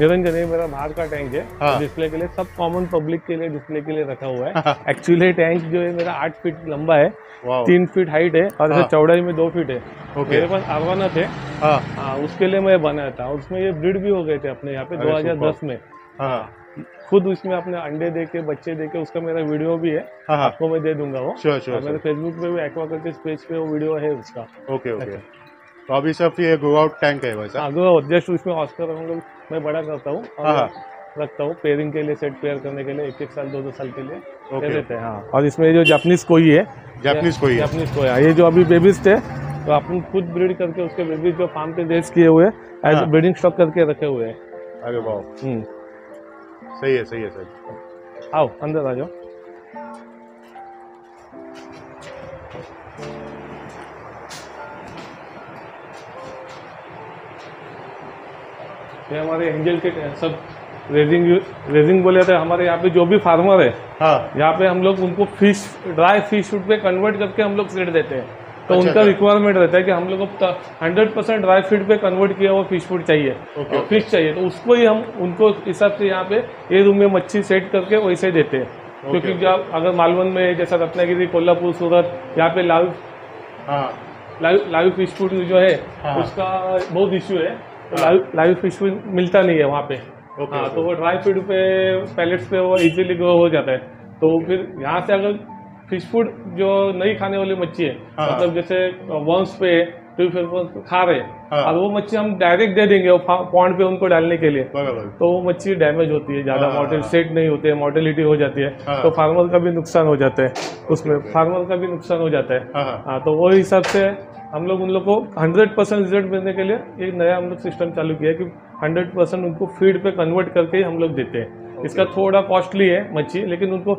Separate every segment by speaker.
Speaker 1: निरंजन ये मेरा बाहर का टैंक है।
Speaker 2: हाँ।
Speaker 1: डिस्प्ले के लिए सब कॉमन पब्लिक के लिए डिस्प्ले के लिए रखा हुआ है। एक्चुअली टैंक जो है मेरा आठ फीट लंबा है तीन फीट हाइट है और
Speaker 2: हाँ।
Speaker 1: चौड़ाई में दो फीट है।
Speaker 2: ओके
Speaker 1: मेरे पास आरवाना थे।
Speaker 2: हाँ।
Speaker 1: हाँ उसके लिए मैं बनाया था। उसमें ये ब्रीड भी हो गए थे अपने यहाँ पे 2010 में।
Speaker 2: हाँ।
Speaker 1: खुद उसमें अपने अंडे दे के बच्चे दे के उसका मेरा वीडियो भी है।
Speaker 2: हाँ हाँ।
Speaker 1: आपको मैं दे दूँगा वो।
Speaker 2: श्योर श्योर
Speaker 1: मेरे फेसबुक पे भी एक्वाकल्चर पेज पे वो वीडियो है उसका।
Speaker 2: ओके ओके तो अभी सिर्फ़ ये गो आउट टैंक है वैसा?
Speaker 1: आगे जस्ट उसमें ऑस्कर हम लोग मैं बड़ा करता हूँ
Speaker 2: हाँ,
Speaker 1: रखता हूँ पेयरिंग के लिए सेट पेयर करने के लिए एक एक साल दो दो साल के लिए
Speaker 2: ओके।
Speaker 1: दे देते हैं हाँ। और इसमें जो जापनीज कोई है
Speaker 2: जापनीज कोई
Speaker 1: जापनीज कोई है ये जो अभी बेबीज थे तो अपन खुद ब्रीड करके उसके बेबीज जो फार्म पे रेस किए हुए एज
Speaker 2: हाँ।
Speaker 1: ब्रीडिंग स्टॉक करके रखे हुए हैं।
Speaker 2: अरे वाह।
Speaker 1: हम्म,
Speaker 2: सही है सही है सर
Speaker 1: आओ अंदर आ जाओ। ये हमारे एंजल के सब रेजिंग रेजिंग बोले थे हमारे यहाँ पे जो भी फार्मर है
Speaker 2: हाँ
Speaker 1: यहाँ पे हम लोग उनको फ़िश ड्राई फ़िश फ़ूड पे कन्वर्ट करके हम लोग सीड देते हैं तो
Speaker 2: अच्छा,
Speaker 1: उनका
Speaker 2: अच्छा।
Speaker 1: रिक्वायरमेंट रहता है कि हम लोग को हंड्रेड परसेंट ड्राई फ़ीड पे कन्वर्ट किया हुआ फ़िश फ़ूड चाहिए
Speaker 2: ओके, ओके।
Speaker 1: फ़िश चाहिए तो उसको ही हम उनको हिसाब से यहाँ पे ये रूम में मच्छी सेट करके वैसे देते हैं क्योंकि
Speaker 2: ओके।
Speaker 1: जब अगर मालवन में जैसा रत्नागिरी कोल्हापुर सूरत यहाँ पे लाइव
Speaker 2: हाँ
Speaker 1: लाइव लाइव फ़िश फ़ूड जो है
Speaker 2: हाँ।
Speaker 1: उसका बहुत इश्यू है तो लाइव फ़िश मिलता नहीं है वहाँ पे
Speaker 2: okay,
Speaker 1: हाँ। तो वो ड्राई फ़ीड पे पैलेट्स पे वो इजीली ग्रो हो जाता है तो फिर यहाँ से अगर फ़िश फ़ूड जो नहीं खाने वाली मच्छी है
Speaker 2: हाँ।
Speaker 1: मतलब जैसे वंस पे तो फिर वो खा रहे हैं
Speaker 2: हाँ।
Speaker 1: और वो मच्छी हम डायरेक्ट दे देंगे वो पॉन्ड पे उनको डालने के लिए। तो वो मच्छी डैमेज होती है ज़्यादा
Speaker 2: हाँ।
Speaker 1: सेट नहीं होते मॉर्टेलिटी हो जाती है।
Speaker 2: हाँ।
Speaker 1: तो फार्मर का भी नुकसान हो जाता है उसमें। फार्मर का भी नुकसान हो जाता है।
Speaker 2: हाँ हाँ।
Speaker 1: हाँ तो वो हिसाब से हम लोग उन लोग को हंड्रेड परसेंट रिज़ल्ट मिलने के लिए एक नया हम लोग सिस्टम चालू किया है कि हंड्रेड परसेंट उनको फ़ीड पे कन्वर्ट करके ही हम लोग देते हैं। इसका थोड़ा कॉस्टली है मच्छी लेकिन उनको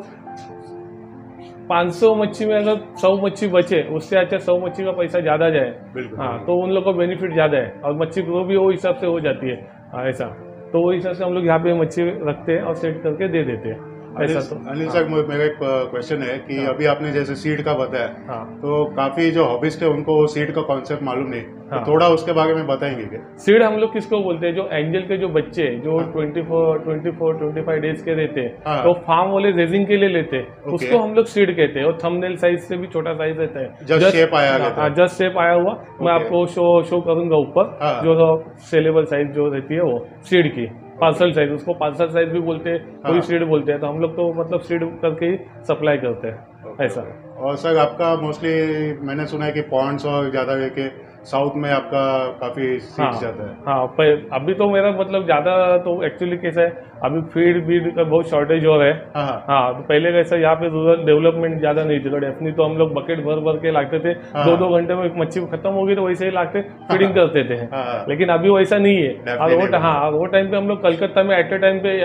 Speaker 1: 500 मच्छी में अगर सौ मच्छी बचे उससे अच्छा सौ मच्छी का पैसा ज़्यादा जाए। हाँ तो उन लोग को बेनिफिट ज़्यादा है और मच्छी ग्रो भी वो हिसाब से हो जाती है। हाँ, ऐसा। तो वो हिसाब से हम लोग यहाँ पे मच्छी रखते हैं और सेट करके दे देते हैं। ऐसा तो
Speaker 2: अनिल अनिल सर मे- मेरा एक क्वेश्चन है कि हाँ। अभी आपने जैसे सीड का बताया
Speaker 1: हाँ
Speaker 2: तो काफ़ी जो हॉबिस्ट है उनको सीड का कॉन्सेप्ट मालूम नहीं।
Speaker 1: हाँ।
Speaker 2: तो थोड़ा उसके बारे में बताएँगे क्या?
Speaker 1: सीड हम लोग किसको बोलते हैं? जो एंजल के जो बच्चे हैं, जो 24 24 25 डेज़ के रहते हैं
Speaker 2: हाँ।
Speaker 1: तो फार्म वाले रेजिंग के लिए लेते हैं। उसको हम लोग सीड कहते हैं और थंबनेल साइज़ से भी छोटा साइज़ रहता है।
Speaker 2: Just shape आया
Speaker 1: जस्ट शेप आया हुआ। मैं आपको शो शो करूँगा ऊपर
Speaker 2: हाँ।
Speaker 1: जो सेलेबल साइज़ जो रहती है वो सीड की। पार्सल साइज़ उसको पार्सल साइज़ भी बोलते हैं कोई
Speaker 2: हाँ।
Speaker 1: सीड बोलते हैं तो हम लोग तो मतलब सीड करके ही सप्लाई करते हैं ऐसा
Speaker 2: और सर आपका मोस्टली मैंने सुना है कि पॉन्ड्स और ज़्यादा है कि साउथ में आपका काफ़ी
Speaker 1: हाँ
Speaker 2: सीड्स जाता है
Speaker 1: हाँ पर अभी तो मेरा मतलब ज़्यादा तो एक्चुअली कैसा है अभी फ़ीड बीड का बहुत शॉर्टेज हो रहा है
Speaker 2: हाँ हाँ
Speaker 1: हाँ तो पहले कैसा यहाँ पे रूरल डेवलपमेंट ज़्यादा नहीं थी तो तो हम लोग बकेट भर भर के लाते थे
Speaker 2: हाँ।
Speaker 1: दो दो घंटे में एक मच्छी खत्म होगी तो वैसे ही लाते फीडिंग करते थे
Speaker 2: हाँ, हाँ।
Speaker 1: लेकिन अभी वैसा नहीं है और वो हाँ वो टाइम पे हम लोग कलकत्ता में एट ए टाइम पे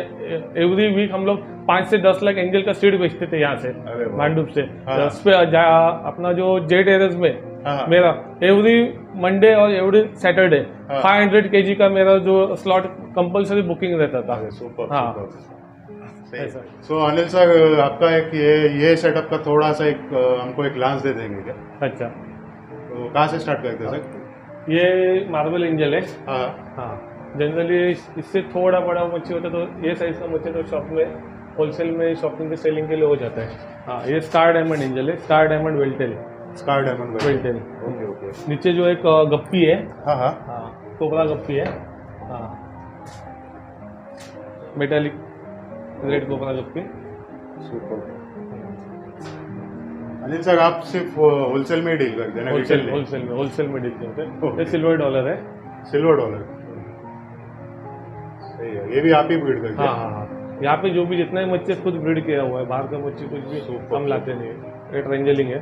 Speaker 1: एवरी वीक हम लोग पाँच से दस लाख एंजल का सीड बेचते थे यहाँ से। मांडुप से
Speaker 2: हाँ।
Speaker 1: उस पे अपना जो जेट एयरस में
Speaker 2: हाँ।
Speaker 1: मेरा एवरी मंडे और एवरी सैटरडे
Speaker 2: हाँ।
Speaker 1: फाइव हंड्रेड के जी का मेरा जो स्लॉट कंपलसरी बुकिंग रहता था।
Speaker 2: सुपर
Speaker 1: हाँ।
Speaker 2: सो अनिल सर आपका एक ये ये सेटअप का थोड़ा सा एक हमको एक ग्लांस दे देंगे क्या?
Speaker 1: अच्छा।
Speaker 2: तो कहाँ से स्टार्ट करते हैं सर
Speaker 1: ये मार्बल एंजल है।
Speaker 2: हाँ।
Speaker 1: हाँ। जनरली इससे थोड़ा बड़ा मच्छी होता है तो ये साइज़ का मच्छी तो शॉप में होलसेल में शॉपिंग के सेलिंग के लिए हो जाता है। हाँ ये स्टार डायमंड एंजल है। Star diamond veiltail
Speaker 2: scar diamond okay okay
Speaker 1: नीचे जो एक गप्पी है।
Speaker 2: हाँ हाँ।
Speaker 1: हाँ कोबरा गप्पी है। हाँ। Metallic red cobra guppy.
Speaker 2: Super Anil sir आप सिर्फ़ होलसेल में डील करते हैं
Speaker 1: होलसेल होलसेल में? होलसेल में डील करते हैं। ये सिल्वर डॉलर है।
Speaker 2: सिल्वर डॉलर सही है ये भी आप ही ब्रीड करते
Speaker 1: हाँ।
Speaker 2: हैं
Speaker 1: हाँ हाँ। यहाँ पे जो भी जितना ही मच्छी खुद ब्रीड किया हुआ है बाहर का मच्छी कुछ भी. हम लाते नहीं है। ये ट्रेंजलिंग है।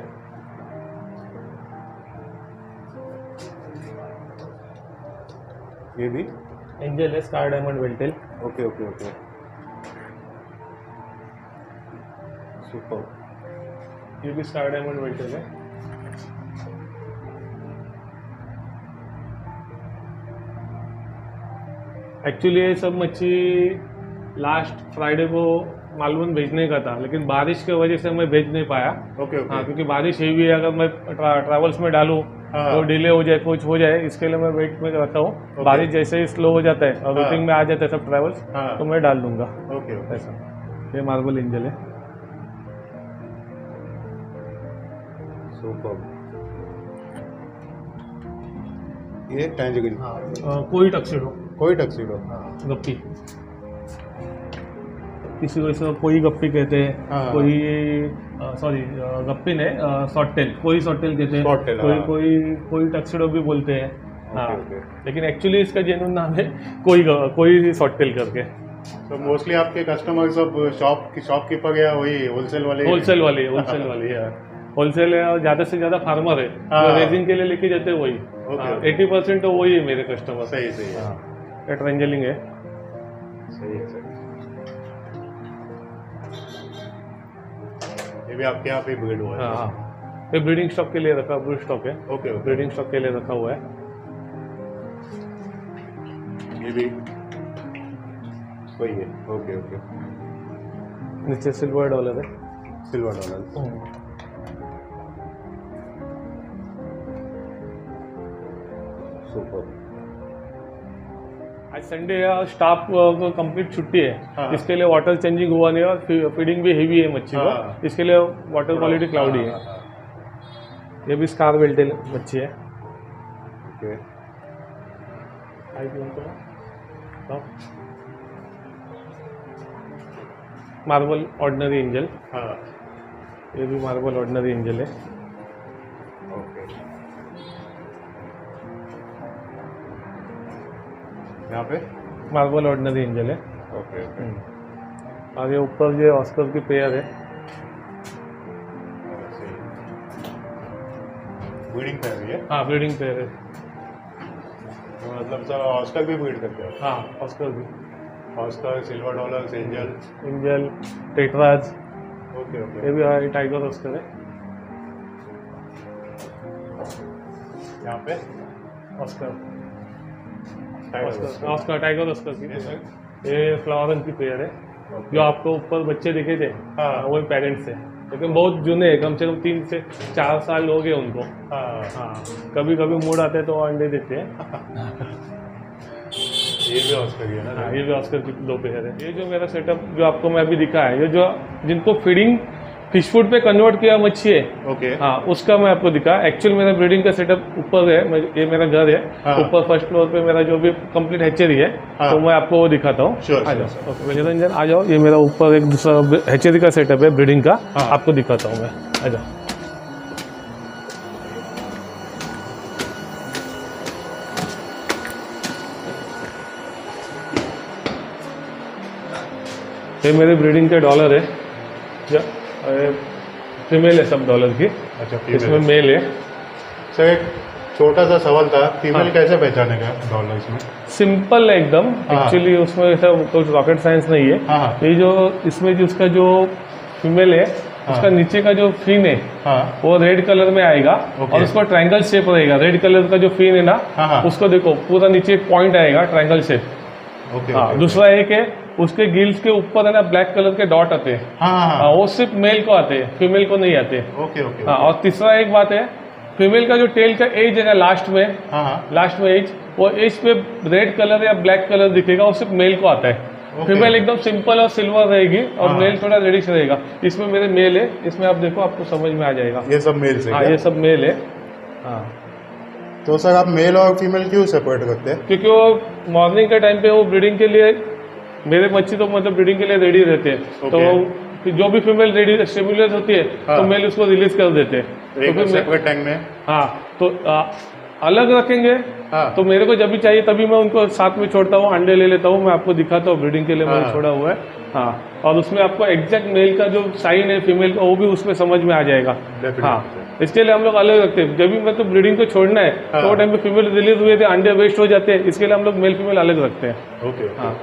Speaker 2: ये भी
Speaker 1: एंजल है star diamond veiltail
Speaker 2: okay okay okay super
Speaker 1: ये भी स्टार डायमंड वेल्टेल है एक्चुअली ये सब मच्छी लास्ट फ्राइडे को मालवण भेजने का था लेकिन बारिश की वजह से मैं भेज नहीं पाया।
Speaker 2: ओके
Speaker 1: हाँ
Speaker 2: ओके
Speaker 1: क्योंकि बारिश हेवी है अगर मैं ट्रा, ट्रैवल्स में डालूं
Speaker 2: हाँ।
Speaker 1: तो डिले हो जाए कुछ हो जाए इसके लिए मैं वेट में रखा हूँ। बारिश जैसे ही स्लो हो जाता है और
Speaker 2: हाँ।
Speaker 1: रूटिंग में आ जाता है सब ट्रैवल्स
Speaker 2: हाँ।
Speaker 1: तो मैं डाल दूँगा।
Speaker 2: ओके ओके
Speaker 1: ऐसा। ये मार्बल एंजल है।
Speaker 2: ये टैंजगिन
Speaker 1: अ, कोई टक्सीडो
Speaker 2: कोई टक्सीडो
Speaker 1: गप्पी। किसी को इसको कोई गप्पी कहते हैं
Speaker 2: हाँ।
Speaker 1: कोई सॉरी गप्पी ने सॉटेल कोई सॉटेल कहते हैं कोई
Speaker 2: हाँ।
Speaker 1: कोई कोई टक्सीडो भी बोलते हैं हाँ। लेकिन एक्चुअली इसका जेन्युइन नाम है कोई कोई सॉटेल करके।
Speaker 2: तो मोस्टली आपके कस्टमर सब शॉप की शॉपकीपर या वही होलसेल वाले
Speaker 1: होलसेल वाली होलसेल वाली है। होलसेल है और ज़्यादा से ज़्यादा फार्मर है। जो रेजिंग के लिए लेके जाते हैं वही। एटी परसेंट तो वही है मेरे कस्टमर
Speaker 2: सही सही है।
Speaker 1: ट्रेंजलिंग है।
Speaker 2: सही है सही आपके यहाँ पे ब्रीड हुआ है।
Speaker 1: हाँ हाँ। ये ब्रीडिंग स्टॉक के लिए रखा ब्रीड स्टॉक है।
Speaker 2: ओके
Speaker 1: ब्रीडिंग स्टॉक के लिए रखा हुआ है।
Speaker 2: ये भी वही है। ओके ओके
Speaker 1: नीचे सिल्वर डॉलर है।
Speaker 2: सिल्वर डॉलर सुपर
Speaker 1: आज संडे है स्टाफ को कंप्लीट छुट्टी है।
Speaker 2: हाँ।
Speaker 1: इसके लिए वाटर चेंजिंग हुआ नहीं और फीडिंग भी हेवी है मच्छी
Speaker 2: हाँ।
Speaker 1: को इसके लिए वाटर क्वालिटी क्लाउडी है। ये भी स्कार वेल्टेल मच्छी है।
Speaker 2: ओके।
Speaker 1: मार्बल ऑर्डिनरी एंजल
Speaker 2: हाँ।
Speaker 1: ये भी मार्बल ऑर्डनरी एंजल है।
Speaker 2: यहाँ पे?
Speaker 1: मार्बल ऑर्डिनरी एंजल है।
Speaker 2: Okay okay.
Speaker 1: और ये ऊपर जो ऑस्कर की पेयर है।
Speaker 2: ब्रीडिंग रही है।
Speaker 1: हाँ ब्रीडिंग पेयर है।
Speaker 2: तो मतलब सर ऑस्कर भी ब्रीड करते हो
Speaker 1: हाँ ऑस्कर भी।
Speaker 2: Oscar silver dollar angel
Speaker 1: angel tetras
Speaker 2: okay okay.
Speaker 1: ये भी है, टाइगर ऑस्कर है।
Speaker 2: यहाँ पे?
Speaker 1: Oscar. Oscar oscar tiger oscar की
Speaker 2: ये सर
Speaker 1: ये फ्लावर रंग की पेयर है। जो आपको ऊपर बच्चे दिखे थे
Speaker 2: हाँ।
Speaker 1: वही पेरेंट्स है लेकिन बहुत जूने हैं कम से कम तीन से चार साल हो गए उनको।
Speaker 2: हाँ।
Speaker 1: हाँ कभी कभी मूड आते हैं तो अंडे देते हैं।
Speaker 2: ये भी ऑस्कर है ना।
Speaker 1: हाँ ये भी ऑस्कर की दो पेयर है। ये जो मेरा सेटअप जो आपको मैं अभी दिखा है ये जो जिनको फीडिंग फ़िश फ़ूड पे कन्वर्ट किया मच्छी है।
Speaker 2: Okay okay.
Speaker 1: हाँ उसका मैं आपको दिखा। एक्चुअल मेरा ब्रीडिंग का सेटअप ऊपर है ये मेरा घर है।
Speaker 2: हाँ।
Speaker 1: ऊपर फ़र्स्ट फ्लोर पे मेरा जो भी कंप्लीट हैचरी है
Speaker 2: हाँ।
Speaker 1: तो मैं आपको वो दिखाता हूँ। रंजन आ जाओ। ये मेरा ऊपर एक दूसरा हैचरी का सेटअप है ब्रीडिंग का।
Speaker 2: हाँ।
Speaker 1: आपको दिखाता हूँ मैं। आ जाओ। ये मेरे ब्रीडिंग के डॉलर है। जो फीमेल है सब डॉलर की।
Speaker 2: अच्छा
Speaker 1: इसमें मेल है।
Speaker 2: सर एक छोटा सा सवाल था फीमेल
Speaker 1: हाँ।
Speaker 2: कैसे पहचाने का डॉलर इसमें?
Speaker 1: सिंपल है एकदम।
Speaker 2: हाँ।
Speaker 1: एक्चुअली उसमें ऐसा कुछ रॉकेट साइंस नहीं है।
Speaker 2: हाँ हाँ।
Speaker 1: ये जो इसमें जो उसका जो फीमेल है उसका नीचे का जो फिन है
Speaker 2: हाँ।
Speaker 1: वो रेड कलर में आएगा. और उसका ट्रायंगल शेप रहेगा। रेड कलर का जो फिन है ना
Speaker 2: हाँ हाँ।
Speaker 1: उसको देखो पूरा नीचे एक पॉइंट आएगा ट्रायंगल शेप
Speaker 2: ओके
Speaker 1: हाँ
Speaker 2: ओके
Speaker 1: दूसरा एक है उसके गिल्स के ऊपर है ना ब्लैक कलर के डॉट आते हैं।
Speaker 2: हाँ हाँ
Speaker 1: हाँ,
Speaker 2: हाँ
Speaker 1: वो सिर्फ़ मेल को आते हैं फीमेल को नहीं आते।
Speaker 2: ओके ओके
Speaker 1: हाँ और तीसरा एक बात है फीमेल का जो टेल का एज है ना लास्ट में
Speaker 2: हाँ हाँ।
Speaker 1: लास्ट में एज वो एज पे रेड कलर या ब्लैक कलर दिखेगा वो सिर्फ़ मेल को आता है।
Speaker 2: Okay.
Speaker 1: फीमेल एकदम सिंपल और सिल्वर रहेगी और
Speaker 2: हाँ।
Speaker 1: मेल थोड़ा रेडिश रहेगा। इसमें मेरे मेल है इसमें आप देखो आपको समझ में आ जाएगा।
Speaker 2: ये सब मेल से
Speaker 1: हाँ ये सब मेल है। हाँ।
Speaker 2: तो सर आप मेल और फीमेल क्यों सेपरेट करते हैं?
Speaker 1: क्योंकि वो मॉर्निंग के टाइम पे वो ब्रीडिंग के लिए मेरे मच्छी तो मतलब ब्रीडिंग के लिए रेडी रहते हैं। तो जो भी फीमेल रेडी स्टिमुलेट होती है
Speaker 2: हाँ।
Speaker 1: तो मेल उसको रिलीज़ कर देते हैं। तो फिर
Speaker 2: टैंक में
Speaker 1: हाँ तो आ, अलग रखेंगे।
Speaker 2: हाँ।
Speaker 1: तो मेरे को जब भी चाहिए तभी मैं उनको साथ में छोड़ता हूँ अंडे ले लेता हूँ मैं आपको दिखाता हूँ ब्रीडिंग के लिए मैंने
Speaker 2: हाँ।
Speaker 1: छोड़ा हुआ है। हाँ और उसमें आपको एग्जैक्ट मेल का जो साइन है फीमेल का वो भी उसमें समझ में आ जाएगा। हाँ इसके लिए हम लोग अलग रखते हैं। जब भी मैं तो ब्रीडिंग को छोड़ना है
Speaker 2: हाँ।
Speaker 1: तो टाइम पे फीमेल रिलीज़ हुए थे अंडे वेस्ट हो जाते हैं इसके लिए हम लोग मेल फीमेल अलग रखते हैं।
Speaker 2: ओके
Speaker 1: हाँ।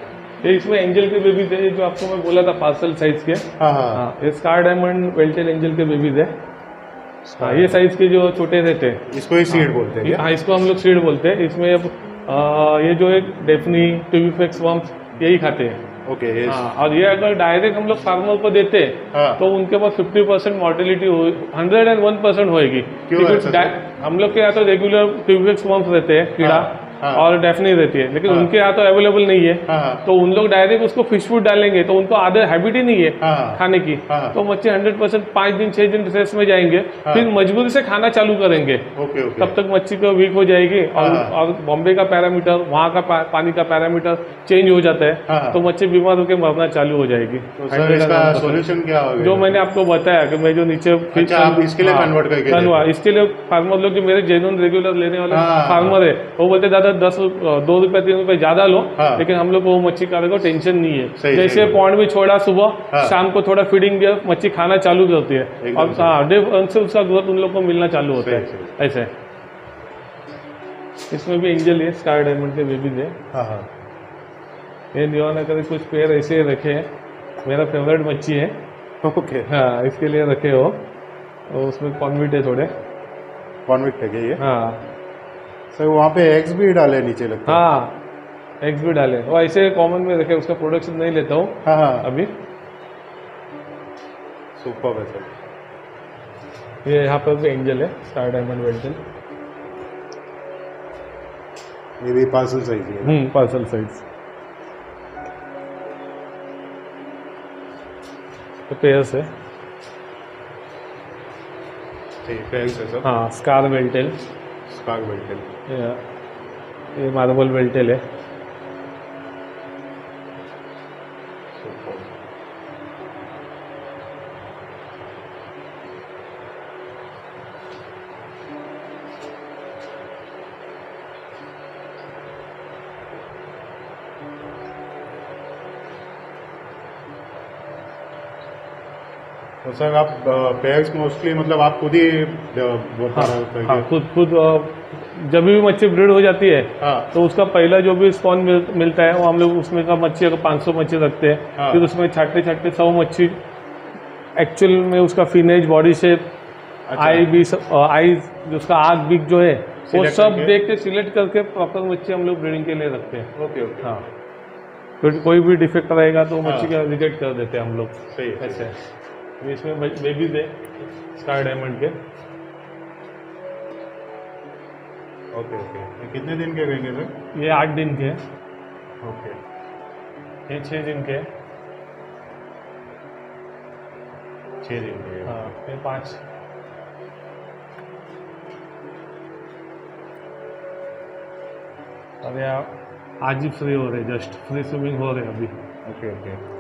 Speaker 1: ये इसमें एंजल के बेबी थे जो आपको मैं बोला था पार्सल साइज़ के।
Speaker 2: हाँ हाँ।
Speaker 1: हाँ ये स्कार डायमंड वेल्टेन एंजल के बेबी थे हाँ ये साइज़ के जो छोटे रहते हैं
Speaker 2: इसको ही सीड बोलते हैं
Speaker 1: हाँ इसको हम लोग सीड बोलते हैं। इसमें अब ये जो है डेफनी ट्यूबिफेक्स वम्स यही खाते हैं।
Speaker 2: ओके
Speaker 1: हाँ और ये अगर डायरेक्ट हम लोग फार्मर को देते हैं।
Speaker 2: हाँ
Speaker 1: तो उनके पास fifty percent mortality hundred and one percent होएगी। हम लोग के यहाँ तो रेगुलर ट्यूबिफेक्स वम्स रहते हैं कीड़ा।
Speaker 2: हाँ, हाँ।
Speaker 1: और डेफनी रहती है। लेकिन
Speaker 2: हाँ।
Speaker 1: उनके यहाँ तो अवेलेबल नहीं है।
Speaker 2: हाँ।
Speaker 1: तो उन लोग डायरेक्ट उसको फ़िश फ़ूड डालेंगे। तो उनको आदत हैबिट ही नहीं है खाने की।
Speaker 2: हाँ।
Speaker 1: तो मच्छी हंड्रेड परसेंट पाँच दिन छह दिन रेस्ट में जाएँगे।
Speaker 2: हाँ।
Speaker 1: फिर मजबूरी से खाना चालू करेंगे।
Speaker 2: Okay okay.
Speaker 1: तब तक मच्छी को वीक हो जाएगी और। और बॉम्बे का पैरामीटर वहाँ का पानी का पैरामीटर चेंज हो जाता है। तो मच्छी बीमार होकर मरना चालू हो जाएगी।
Speaker 2: तो सॉल्यूशन क्या होगा
Speaker 1: जो मैंने आपको बताया कि मैं जो नीचे
Speaker 2: अच्छा, इसके लिए convert करके
Speaker 1: इसके लिए फार्मर लोग जो मेरे जेनुअन रेगुलर लेने वाले फार्मर है। वो बोलते दादा दस दो रुपए तीन रुपए ज़्यादा लो
Speaker 2: हाँ।
Speaker 1: लेकिन हम लोग को वो मच्छी खाने को टेंशन नहीं है।
Speaker 2: सही,
Speaker 1: जैसे
Speaker 2: सही।
Speaker 1: पॉन्ड में छोड़ा सुबह
Speaker 2: हाँ।
Speaker 1: शाम को थोड़ा फीडिंग दिया मच्छी खाना चालू करती है। और। हाँ से उसका ग्रोथ उन लोग को मिलना चालू होता है। ऐसे। इसमें भी एंजल है स्कार डायमंड के बेबी है।
Speaker 2: हाँ हाँ।
Speaker 1: ये नियॉन अगर कुछ पेड़ ऐसे रखे हैं मेरा फेवरेट मच्छी है।
Speaker 2: ओके
Speaker 1: हाँ इसके लिए रखे हो। उसमें कॉन्विट है थोड़े।
Speaker 2: कॉन्विक्ट है ये?
Speaker 1: हाँ।
Speaker 2: सर वहाँ पे एग्स भी डाले नीचे लगता है।
Speaker 1: हाँ एग्स भी डाले। वो ऐसे कॉमन में रखे उसका प्रोडक्शन नहीं लेता हूँ।
Speaker 2: हाँ हाँ।
Speaker 1: अभी।
Speaker 2: सुपर है सर
Speaker 1: ये यहाँ पर भी एंजल है स्टार डायमंड वेल्टन
Speaker 2: ये भी पार्सल साइज़ है
Speaker 1: हम्म पार्सल साइज़ तो पेयर्स है।
Speaker 2: ठीक है सर
Speaker 1: हाँ स्कार वेल्टेल
Speaker 2: स्पार्क बेल्ट
Speaker 1: ये ये मार्बल वेल्टेल है
Speaker 2: सर आप पेयर्स मोस्टली मतलब आप खुद ही वो
Speaker 1: हाँ हाँ खुद खुद जब भी मच्छी ब्रीड हो जाती है
Speaker 2: हाँ।
Speaker 1: तो उसका पहला जो भी स्पॉन मिल, मिलता है वो हम लोग उसमें का मच्छी अगर 500 मच्छी रखते हैं
Speaker 2: हाँ।
Speaker 1: फिर उसमें छाटते छाटते सौ मच्छी एक्चुअल में उसका फिनेज बॉडी शेप
Speaker 2: अच्छा।
Speaker 1: आई भी आई उसका आग बिग जो है वो सब देख के सिलेक्ट करके प्रॉपर मच्छी हम लोग ब्रीडिंग के लिए रखते हैं।
Speaker 2: Okay okay.
Speaker 1: हाँ। तो कोई भी डिफेक्ट रहेगा तो मच्छी
Speaker 2: हाँ।
Speaker 1: का रिजेक्ट कर देते हैं हम लोग।
Speaker 2: सही
Speaker 1: ऐसे। इसमें बेबी दे स्टार डायमंड के।
Speaker 2: ओके ओके ये कितने दिन के रहेंगे सर
Speaker 1: ये आठ दिन के।
Speaker 2: ओके
Speaker 1: ये छः दिन के।
Speaker 2: छः दिन के।
Speaker 1: हाँ ये पाँच। अरे आप आज ही फ्री हो रहे जस्ट फ्री स्विमिंग हो रहे अभी।
Speaker 2: ओके ओके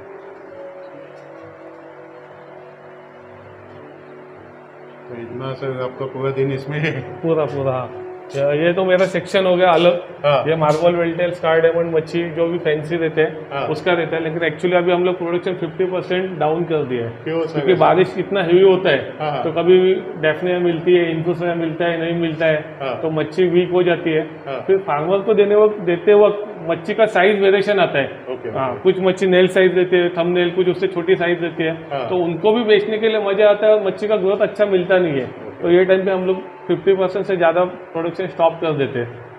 Speaker 2: इतना सर आपका पूरा दिन इसमें।
Speaker 1: पूरा पूरा। ये ये तो मेरा सेक्शन हो गया अलग
Speaker 2: हाँ।
Speaker 1: ये मार्बल वेल्टेल स्कार डायमंड मच्छी जो भी फैंसी रहते
Speaker 2: हाँ।
Speaker 1: उसका रहता है। लेकिन एक्चुअली अभी हम लोग प्रोडक्शन 50 परसेंट डाउन कर दिया है। क्योंकि बारिश इतना हेवी होता है
Speaker 2: हाँ, हाँ।
Speaker 1: तो कभी भी डेफने मिलती है इनपुट मिलता है नहीं मिलता है
Speaker 2: हाँ।
Speaker 1: तो मच्छी वीक हो जाती है।
Speaker 2: हाँ।
Speaker 1: फिर फार्मर को देने वक्त देते वक्त मच्छी का साइज़ वेरिएशन आता है।
Speaker 2: ओके
Speaker 1: हाँ कुछ मच्छी नेल साइज़ देती है थम नेल कुछ उससे छोटी साइज़ देती है।
Speaker 2: हाँ।
Speaker 1: तो उनको भी बेचने के लिए मज़ा आता है और मच्छी का ग्रोथ अच्छा मिलता नहीं है। तो ये टाइम पे हम लोग 50 परसेंट से ज़्यादा प्रोडक्शन स्टॉप कर देते हैं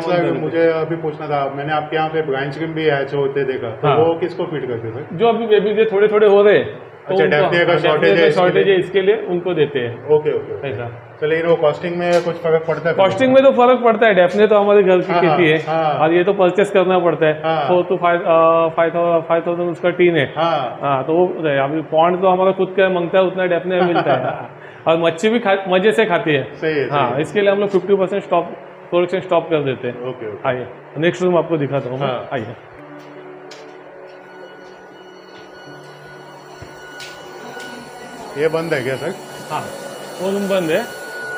Speaker 2: सर
Speaker 1: हैं।
Speaker 2: मुझे अभी पूछना था मैंने आपके यहाँ पे ब्रांच क्रीम भी हैच होते देखा तो
Speaker 1: हाँ।
Speaker 2: वो किसको फ़ीड करते सर
Speaker 1: जो अभी बेबी दे थोड़े थोड़े हो रहे हैं तो
Speaker 2: अच्छा, का
Speaker 1: हाँ,
Speaker 2: है
Speaker 1: का
Speaker 2: इसके लिए?
Speaker 1: है इसके लिए उनको देते हैं
Speaker 2: ओके ओके।
Speaker 1: ऐसा
Speaker 2: तो लेकिन वो कॉस्टिंग में कुछ फ़र्क पड़ता है
Speaker 1: कॉस्टिंग में तो फ़र्क पड़ता है डेफने तो हमारे घर की
Speaker 2: हाँ,
Speaker 1: खेती है
Speaker 2: हाँ।
Speaker 1: और ये तो परचेस करना पड़ता है
Speaker 2: हाँ।
Speaker 1: फोर टू फाइव थाउज़ेंड उसका टीन है
Speaker 2: हाँ
Speaker 1: हाँ तो वो अभी पॉन्ड तो हमारा खुद का मंगता है उतना डेफने मिलता है और मच्छी भी खा, मज़े से खाती है।
Speaker 2: सही है
Speaker 1: हाँ
Speaker 2: सही
Speaker 1: इसके लिए हम लोग fifty percent stop production stop कर देते हैं।
Speaker 2: ओके
Speaker 1: आइए नेक्स्ट रूम आपको दिखाता हूँ
Speaker 2: हाँ।
Speaker 1: आइए।
Speaker 2: ये बंद है क्या सर?
Speaker 1: हाँ वो रूम बंद है।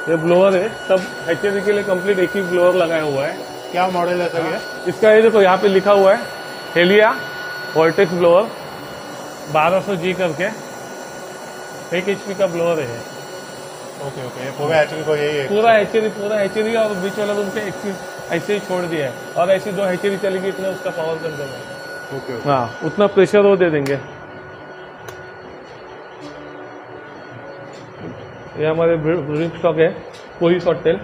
Speaker 1: ये ब्लोअर है सब एच के लिए कंप्लीट एक ही ब्लोअर लगाया हुआ है।
Speaker 2: क्या मॉडल है सर ये?
Speaker 1: इसका ये देखो यहाँ पे लिखा हुआ है हेलिया वोल्टेक्स ब्लोअर 1200 जी करके एक एच का ब्लोअर है।
Speaker 2: ओके ओके पूरा एचपी को यही है।
Speaker 1: पूरा एच पूरा और बीच वाला रूम के ऐसे ही छोड़ दिया है। और ऐसी दो एच चलेगी इतना उसका पावर कंट्रोल है
Speaker 2: ओके
Speaker 1: हाँ उतना प्रेशर वो दे देंगे। ये हमारे ब्रिंक स्टॉक है कोई सॉटेल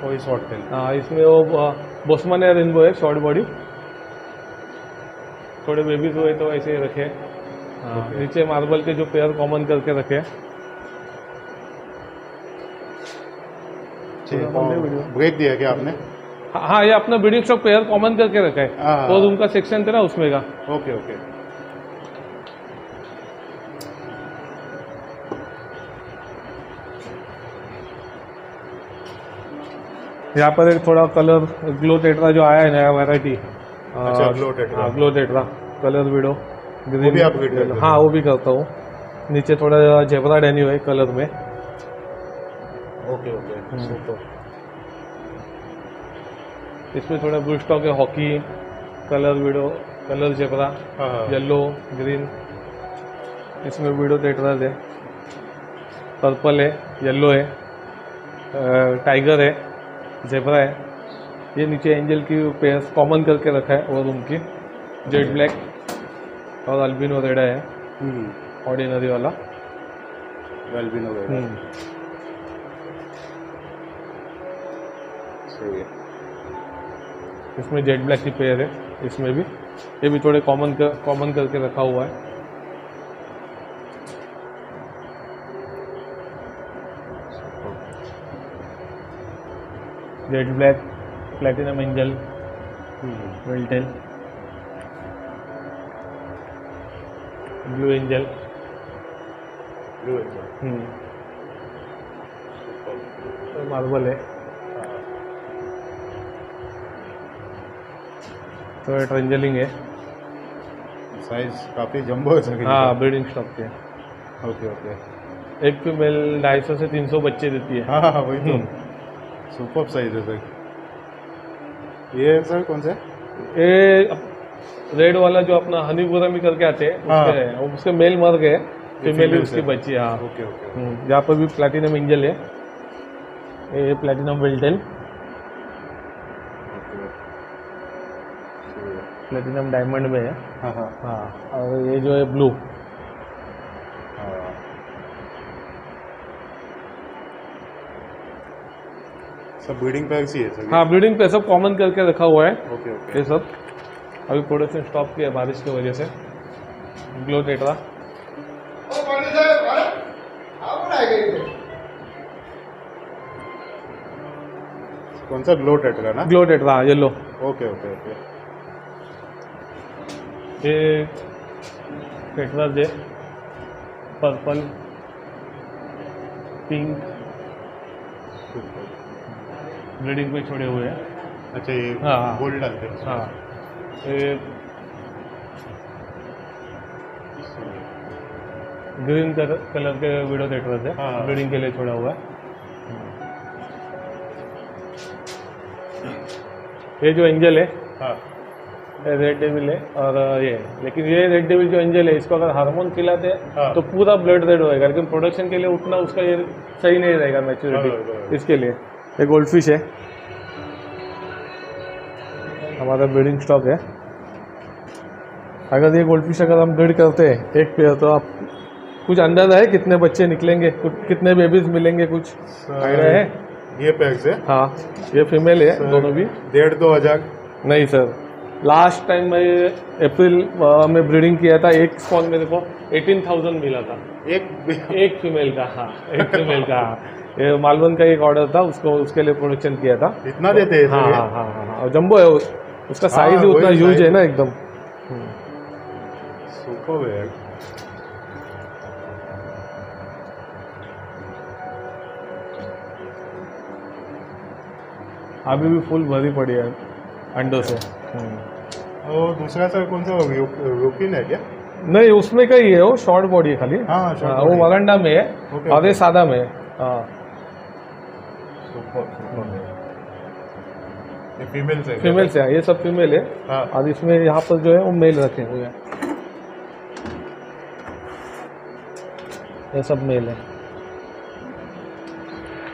Speaker 2: कोई शॉर्ट टेल
Speaker 1: हाँ इसमें वो बोसमन या रेनबो है शॉर्ट बॉडी थोड़े बेबीज हुए तो ऐसे ही रखे। हाँ नीचे मार्बल के जो पेयर कॉमन करके रखे।
Speaker 2: ब्रेक दिया क्या आपने?
Speaker 1: हाँ हाँ, ये अपना बिल्डिंग स्टॉक पेयर कॉमन करके रखा है।
Speaker 2: हाँ।
Speaker 1: वो रूम का सेक्शन था ना उसमें का।
Speaker 2: Okay okay.
Speaker 1: यहाँ पर एक थोड़ा कलर ग्लो टेट्रा जो आया है नया वैरायटी
Speaker 2: अच्छा, Tetra।
Speaker 1: हाँ ग्लो टेट्रा कलर विडो
Speaker 2: हो?
Speaker 1: हाँ वो भी करता हूँ। नीचे थोड़ा जेबरा डेन्यू है कलर में।
Speaker 2: ओके ओके सुपर
Speaker 1: इसमें थोड़ा ब्लू स्टॉक है hockey colour widow colour zebra
Speaker 2: हाँ हाँ।
Speaker 1: Yellow green. इसमें विडो टेट्राज है। पर्पल है येलो है टाइगर है जेबरा है। ये नीचे एंजल की पेयर्स कॉमन करके रखा है वो रूम की। जेड ब्लैक और अल्बिनो रेडा है। ऑर्डिनरी वाला।
Speaker 2: वेल भी सही है।
Speaker 1: इसमें जेड ब्लैक की पेयर है इसमें भी। ये भी थोड़े कॉमन कर कॉमन करके रखा हुआ है। Jade black platinum angel veiltail blue angel
Speaker 2: blue angel
Speaker 1: marble है। तो ये ट्रेंजलिंग है।
Speaker 2: साइज़ काफ़ी जंबो है सर।
Speaker 1: हाँ ब्रीडिंग स्टॉक के
Speaker 2: ओके ओके
Speaker 1: एक फीमेल ढाई सौ से तीन सौ बच्चे देती है।
Speaker 2: हाँ हाँ वही तो। सुपर साइज़ है सर। ये सर कौन सा?
Speaker 1: ये रेड वाला जो अपना हनी में करके आते हैं
Speaker 2: हाँ।
Speaker 1: उसके मेल मर गए फीमेल
Speaker 2: female
Speaker 1: उसकी। बच्ची हाँ
Speaker 2: ओके ओके
Speaker 1: हम्म, यहाँ पर भी प्लेटिनम एंजल है ये प्लेटिनम वेल्टेल प्लेटिनम डायमंड में है।
Speaker 2: हाँ हाँ।
Speaker 1: हाँ और ये जो है ब्लू।
Speaker 2: हाँ। सब ब्रीडिंग पैक्स ही है सर
Speaker 1: हाँ ब्रीडिंग पे सब कॉमन करके रखा हुआ है।
Speaker 2: Okay okay.
Speaker 1: ये सब। अभी प्रोडक्शन स्टॉप किया है बारिश की वजह से। ग्लो टेटरा
Speaker 2: कौन सा ग्लो टेट्रा ना?
Speaker 1: Glow tetra yellow
Speaker 2: okay okay okay.
Speaker 1: ये टेट्रा है पर्पल पिंक ब्रीडिंग पे छोड़े हुए हैं।
Speaker 2: अच्छा ये
Speaker 1: हाँ, हाँ।
Speaker 2: गोल्ड डालते हैं।
Speaker 1: हाँ। ये ग्रीन कलर के वीडियो टेट्रा है
Speaker 2: हाँ।
Speaker 1: ब्रीडिंग के लिए छोड़ा हुआ है। ये जो एंजल है
Speaker 2: हाँ।
Speaker 1: रेड डेविल है और ये लेकिन ये रेड डेविल जो एंजल है इसको अगर हार्मोन खिलाते हैं
Speaker 2: हाँ।
Speaker 1: तो पूरा ब्लड रेड होएगा। लेकिन प्रोडक्शन के लिए उतना उसका ये सही नहीं रहेगा मैच्योरिटी इसके लिए। ये गोल्ड फ़िश है। हमारा ब्रीडिंग स्टॉक है। अगर ये गोल्ड फ़िश अगर हम ब्रीड करते हैं एक पेयर तो आप कुछ अंदाज़ा है कितने बच्चे निकलेंगे कितने बेबीज मिलेंगे कुछ? आइडिया है?
Speaker 2: ये पैक्स है।
Speaker 1: हाँ ये फीमेल है दोनों भी।
Speaker 2: डेढ़ दो हज़ार।
Speaker 1: नहीं सर लास्ट टाइम मैं अप्रैल में ब्रीडिंग किया था एक स्पॉन मेरे को एटीन थाउज़ेंड मिला था।
Speaker 2: एक
Speaker 1: एक फीमेल का हाँ एक फीमेल का हाँ। ये मालवन का एक ऑर्डर था उसको उसके लिए प्रोडक्शन किया था।
Speaker 2: इतना तो, देते हैं
Speaker 1: हाँ हाँ हाँ हाँ हाँ। जम्बो है उस, उसका
Speaker 2: हाँ,
Speaker 1: साइज़ ही उतना
Speaker 2: वही
Speaker 1: ह्यूज है ना एकदम। अभी भी फुल भरी पड़ी है अंडों से।
Speaker 2: और दूसरा सर कौन सा रोकिन है क्या?
Speaker 1: नहीं उसमें का ही है वो शॉर्ट बॉडी है खाली।
Speaker 2: हाँ
Speaker 1: हाँ, वो। मगंडा में है और ये सादा में है। हाँ।
Speaker 2: सुपर सुपर ये फीमेल से
Speaker 1: फीमेल से ये सब फीमेल है।
Speaker 2: हाँ।
Speaker 1: और इसमें यहाँ पर जो है वो मेल रखे हुए हैं। ये सब मेल है।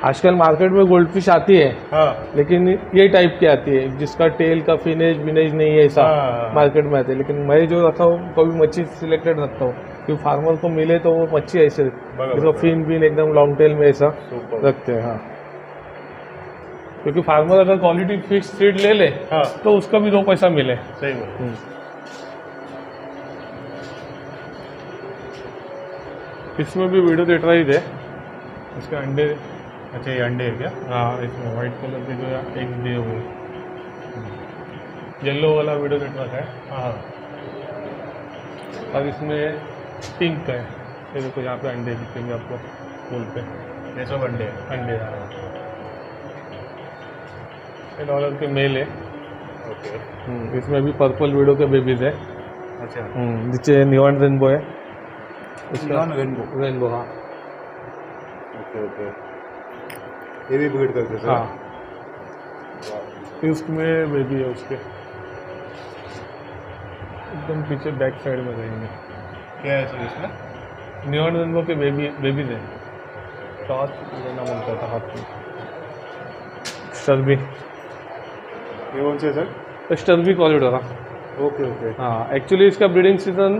Speaker 1: आजकल मार्केट में गोल्ड फ़िश आती है
Speaker 2: हाँ।
Speaker 1: लेकिन ये टाइप की आती है जिसका टेल का फिनेज विनेज नहीं है ऐसा
Speaker 2: हाँ।
Speaker 1: मार्केट में आते हैं। लेकिन मैं जो रखा हूँ कभी मच्छी सिलेक्टेड रखता हूँ क्योंकि फार्मर को मिले तो वो मच्छी ऐसे। जिसको फिन विन एकदम लॉन्ग टेल में ऐसा रखते हैं हाँ। क्योंकि फार्मर अगर क्वालिटी फिक्स सीड ले ले
Speaker 2: हाँ।
Speaker 1: तो उसका भी दो पैसा मिले।
Speaker 2: सही बात।
Speaker 1: इसमें भी वीडियो देख रहे थे इसके अंडे
Speaker 2: अच्छा ये अंडे है क्या?
Speaker 1: हाँ इसमें वाइट कलर के जो है एक दिए हुए येलो वाला वीडियो देख रहा है।
Speaker 2: हाँ
Speaker 1: और इसमें पिंक है। ये देखो यहाँ पे अंडे दिखेंगे आपको फूल पे।
Speaker 2: ये सब अंडे हैं।
Speaker 1: अंडे हाँ। ये डॉलर के मेल है।
Speaker 2: ओके।
Speaker 1: इसमें भी पर्पल वीडियो के बेबीज है।
Speaker 2: अच्छा।
Speaker 1: नीचे न्यून रेनबो है।
Speaker 2: रेनबो
Speaker 1: रेनबो हाँ।
Speaker 2: Okay okay. ये भी ब्रीड करते सर
Speaker 1: हाँ। इसमें बेबी है उसके। एकदम पीछे बैक साइड में रहेंगे।
Speaker 2: क्या है सर इसमें?
Speaker 1: न्यून रेनबो के बेबी बेबीज हैं। टॉस लेना बोलता था हाथ। में स्टर्बी
Speaker 2: ये कौन से सर
Speaker 1: स्टर्बी कॉरिडोर हाँ
Speaker 2: ओके ओके
Speaker 1: हाँ एक्चुअली इसका ब्रीडिंग सीज़न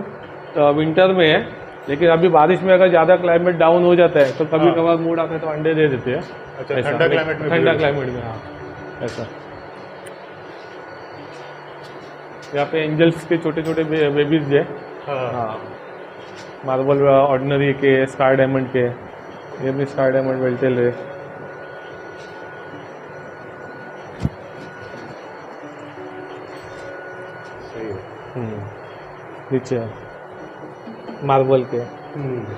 Speaker 1: विंटर में है। लेकिन अभी बारिश में अगर ज़्यादा क्लाइमेट डाउन हो जाता है तो कभी
Speaker 2: हाँ।
Speaker 1: कभार मूड आता है तो अंडे दे देते हैं।
Speaker 2: अच्छा ठंडा क्लाइमेट में
Speaker 1: ठंडा क्लाइमेट में हाँ। ऐसा। यहाँ पे एंजल्स के छोटे छोटे बेबीज है।
Speaker 2: हाँ।
Speaker 1: हाँ। मार्बल ऑर्डिनरी के स्कार डायमंड के। ये भी स्कार डायमंड वेल्टेल है
Speaker 2: है।
Speaker 1: हम्म, नीचे। मार्बल के।
Speaker 2: हम्म।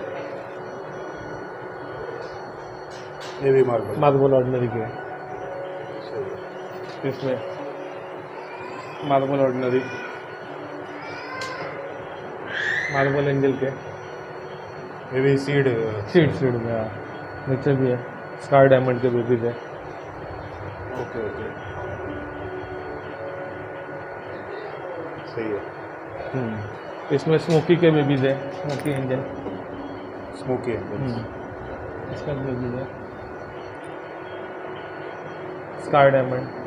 Speaker 2: ये भी मार्बल।
Speaker 1: मार्बल ऑर्डिनरी के। इसमें मार्बल ऑर्डनरी। मार्बल एंजल के।
Speaker 2: ये भी सीड।
Speaker 1: सीड सीड में हाँ। नीचे भी है। स्कार डायमंड के बेबीज है।
Speaker 2: Okay okay. सही है।
Speaker 1: हम्म, इसमें स्मोकी के बेबीज है स्मोकी एंजल।
Speaker 2: स्मोकी
Speaker 1: हम्म। इसका बेबीज है। Scar diamond.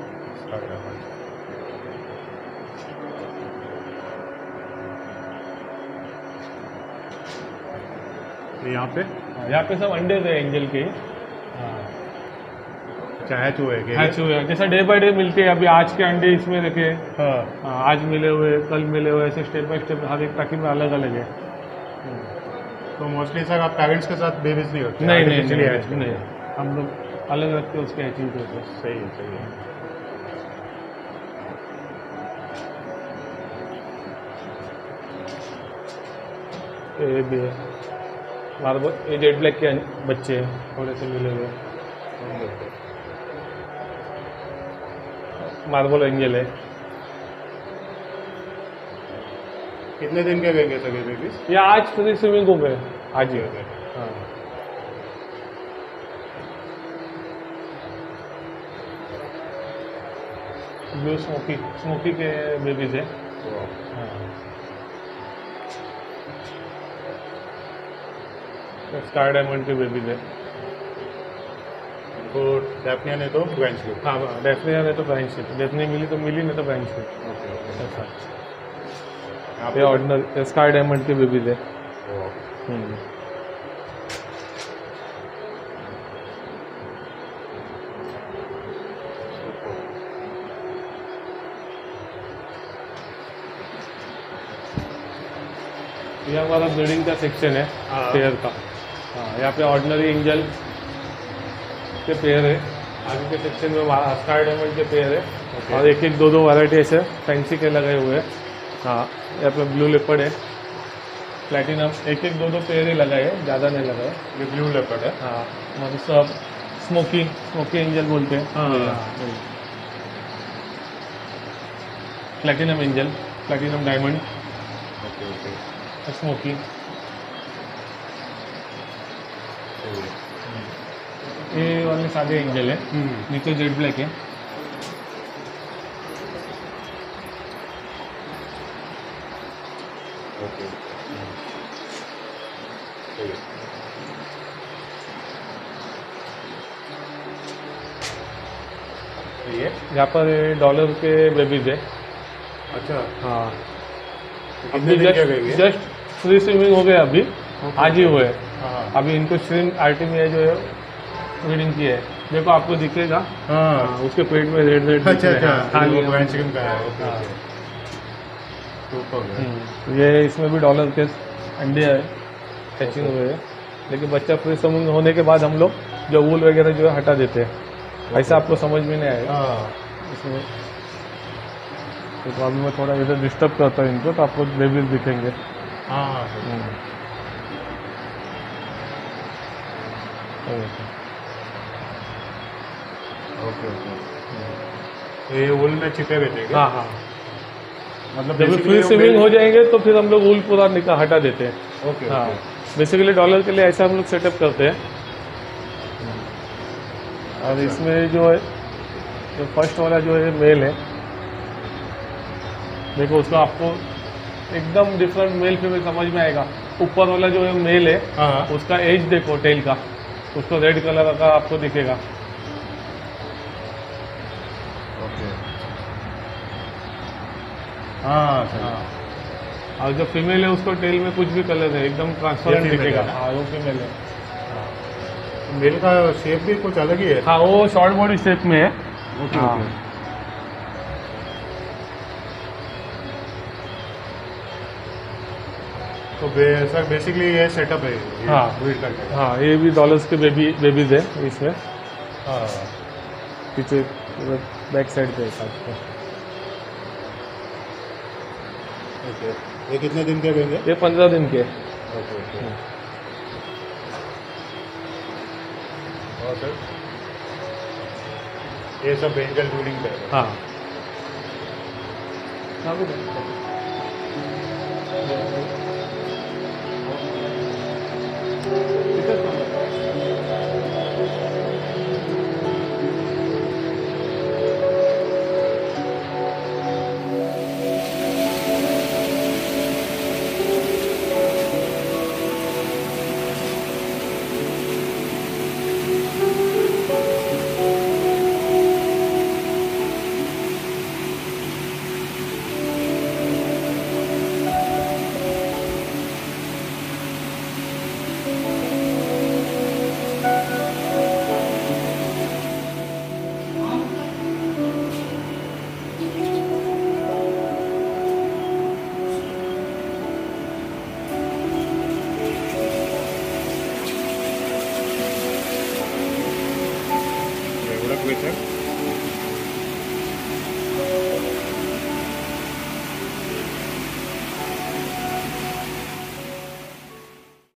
Speaker 2: यहाँ पे?
Speaker 1: यहाँ पे सब अंडे थे एंजल के।
Speaker 2: चाहे चूहे के
Speaker 1: हैच हुए हैं। जैसा डे बाय डे मिलते हैं अभी आज के अंडे इसमें रखे
Speaker 2: हाँ।
Speaker 1: हाँ, आज मिले हुए कल मिले हुए ऐसे स्टेप बाय स्टेप हर एक पैकेट में अलग अलग है।
Speaker 2: तो मोस्टली सर आप पेरेंट्स के साथ बेबीज नहीं करते
Speaker 1: नहीं नहीं
Speaker 2: Artificially
Speaker 1: नहीं, नहीं हम लोग अलग रखते उसके हैचिंग प्रोसेस
Speaker 2: सही है सही है।
Speaker 1: ये भी है। मार्बल ये जेड ब्लैक के बच्चे हैं थोड़े से मिले हुए। मार्बल एंजल है।
Speaker 2: कितने दिन के सर ये बेबीज
Speaker 1: ये आज फ्री स्विमिंग को गए आज ही हाँ ब्लू स्मोकी स्मोकी के बेबीज है। स्कार डायमंड के बेबीज है।
Speaker 2: तो हाँ, हाँ, ने तो
Speaker 1: हाँ ने तो मिली तो मिली नहीं तो ब्लाइंड स्लिप डायमंड के भी भी
Speaker 2: थे
Speaker 1: हम्म। ये हमारा बिल्डिंग का सेक्शन है स्टेयर का। हाँ यहाँ पे ऑर्डिनरी इंजन के पेयर है। आगे के सेक्शन में स्टार डायमंड के पेयर है।
Speaker 2: Okay.
Speaker 1: और एक एक दो दो वैरायटी ऐसे फैंसी के लगाए हुए हैं। हाँ यहाँ पे ब्लू लेपर्ड है। प्लेटिनम एक एक दो दो पेयर ही लगाए हैं। ज़्यादा नहीं लगाए।
Speaker 2: ये ब्लू लेपर्ड है?
Speaker 1: हाँ मतलब सब स्मोकी स्मोकी एंजल बोलते हैं।
Speaker 2: हाँ।
Speaker 1: Platinum angel platinum diamond
Speaker 2: okay okay
Speaker 1: smoky ये वाले सादे एंजल है।
Speaker 2: हम्म।
Speaker 1: नीचे जेड ब्लैक है।
Speaker 2: ओके। ये
Speaker 1: यहाँ पर डॉलर के बेबीज है।
Speaker 2: अच्छा।
Speaker 1: हाँ।
Speaker 2: के हो गए
Speaker 1: जस्ट फ्री स्विमिंग हो गया अभी। आज ही हुए।
Speaker 2: हाँ।
Speaker 1: अभी इनको स्विम आर्टिमिया जो है रीडिंग की है। देखो आपको दिखेगा।
Speaker 2: हाँ।
Speaker 1: हाँ, उसके पेट में रेड रेड
Speaker 2: अच्छा अच्छा। है
Speaker 1: हाँ। हम्म, ये इसमें भी डॉलर के अंडे है। हैचिंग हुए हैं। लेकिन बच्चा फ्री स्विमिंग होने के बाद हम लोग जो वूल वगैरह जो है हटा देते हैं। ऐसा आपको समझ में नहीं आएगा।
Speaker 2: हाँ।
Speaker 1: इसमें तो अभी मैं थोड़ा इधर डिस्टर्ब करता हूँ इनको तो आपको बेबीज दिखेंगे।
Speaker 2: हाँ हाँ ओके ओके ये वुल में छिपे रहते हैं क्या?
Speaker 1: हाँ हाँ।
Speaker 2: मतलब
Speaker 1: जब फ्री स्विमिंग हो जाएँगे तो फिर हम लोग वूल पूरा निकाल हटा देते हैं।
Speaker 2: ओके
Speaker 1: हाँ। बेसिकली डॉलर के लिए ऐसा हम लोग सेटअप करते हैं। और इसमें जो है जो फ़र्स्ट वाला जो है मेल है देखो उसका आपको एकदम डिफरेंट मेल फीमेल समझ में आएगा। ऊपर वाला जो है मेल है
Speaker 2: हाँ। हाँ
Speaker 1: उसका एज देखो टेल का। उसको रेड कलर का आपको दिखेगा
Speaker 2: ओके हाँ सही।
Speaker 1: और जो फीमेल है उसको टेल में कुछ भी कलर है एकदम ट्रांसपेरेंट दिखेगा।
Speaker 2: हाँ।
Speaker 1: वो फीमेल है।
Speaker 2: मेल का शेप भी कुछ अलग ही है।
Speaker 1: हाँ वो शॉर्ट बॉडी शेप में है।
Speaker 2: ओके
Speaker 1: हाँ।
Speaker 2: ओके तो बे, सर बेसिकली ये सेटअप है ये
Speaker 1: हाँ।
Speaker 2: करके।
Speaker 1: हाँ ये भी डॉलर्स के बेबी बेबीज है इसमें।
Speaker 2: हाँ।
Speaker 1: पीछे बैक साइड पे साथ पे
Speaker 2: ओके ये कितने दिन के होंगे?
Speaker 1: ये पंद्रह दिन के।
Speaker 2: ओके ओके और सर? ये सब एंजल ब्रीडिंग पे है।
Speaker 1: हाँ। हाँ,